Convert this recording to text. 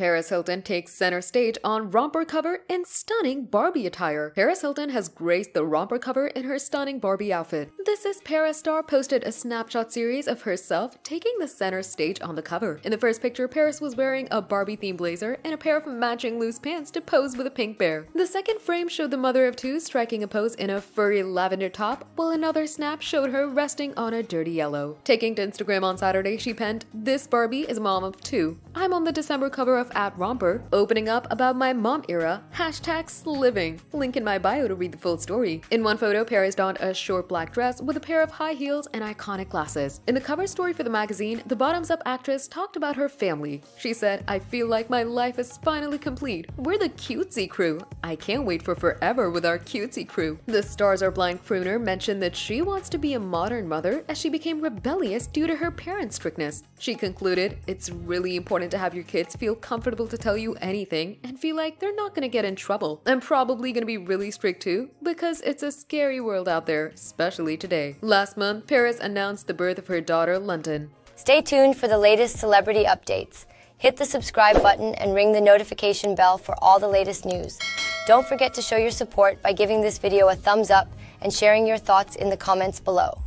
Paris Hilton takes center stage on Romper cover in stunning Barbie attire. Paris Hilton has graced the Romper cover in her stunning Barbie outfit. This is Paris Star posted a snapshot series of herself taking the center stage on the cover. In the first picture, Paris was wearing a Barbie themed blazer and a pair of matching loose pants to pose with a pink bear. The second frame showed the mother of two striking a pose in a furry lavender top, while another snap showed her resting on a dirty yellow. Taking to Instagram on Saturday, she penned, This Barbie is mom of two. I'm on the December cover of At Romper, opening up about my mom era, hashtag sliving. Link in my bio to read the full story. In one photo, Paris donned a short black dress with a pair of high heels and iconic glasses. In the cover story for the magazine, the Bottoms Up actress talked about her family. She said, I feel like my life is finally complete. We're the cutesy crew. I can't wait for forever with our cutesy crew. The Stars Are Blind crooner mentioned that she wants to be a modern mother as she became rebellious due to her parents' strictness. She concluded, It's really important to have your kids feel comfortable to tell you anything and feel like they're not gonna get in trouble. And probably gonna be really strict too, because it's a scary world out there, especially today. Last month, Paris announced the birth of her daughter, London. Stay tuned for the latest celebrity updates. Hit the subscribe button and ring the notification bell for all the latest news. Don't forget to show your support by giving this video a thumbs up and sharing your thoughts in the comments below.